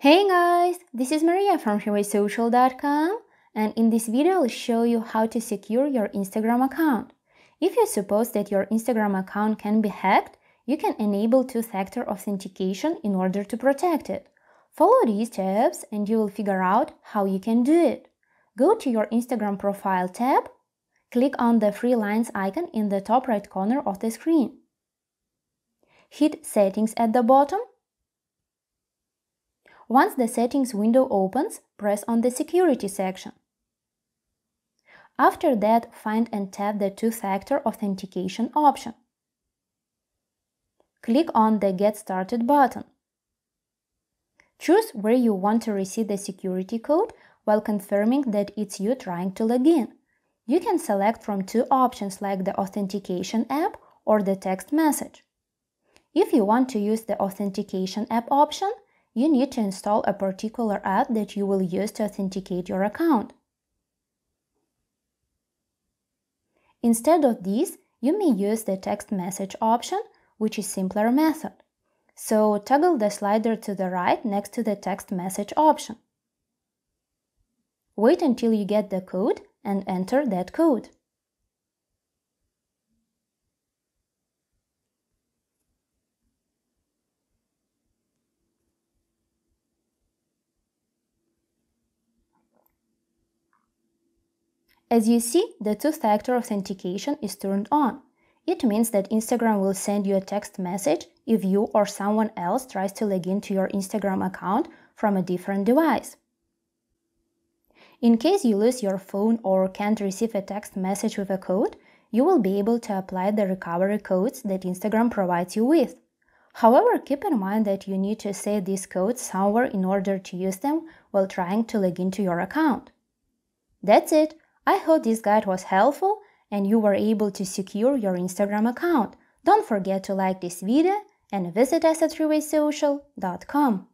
Hey guys, this is Maria from freewaysocial.com and in this video I'll show you how to secure your Instagram account. If you suppose that your Instagram account can be hacked, you can enable two-factor authentication in order to protect it. Follow these steps and you will figure out how you can do it. Go to your Instagram profile tab, click on the three lines icon in the top right corner of the screen. Hit settings at the bottom once the settings window opens, press on the security section. After that, find and tap the two-factor authentication option. Click on the Get Started button. Choose where you want to receive the security code while confirming that it's you trying to log in. You can select from two options like the Authentication app or the text message. If you want to use the Authentication app option, you need to install a particular app that you will use to authenticate your account. Instead of this, you may use the text message option, which is simpler method. So toggle the slider to the right next to the text message option. Wait until you get the code and enter that code. As you see, the two-factor authentication is turned on. It means that Instagram will send you a text message if you or someone else tries to log into your Instagram account from a different device. In case you lose your phone or can't receive a text message with a code, you will be able to apply the recovery codes that Instagram provides you with. However, keep in mind that you need to save these codes somewhere in order to use them while trying to log into your account. That's it! I hope this guide was helpful and you were able to secure your Instagram account. Don't forget to like this video and visit us at freewaysocial.com.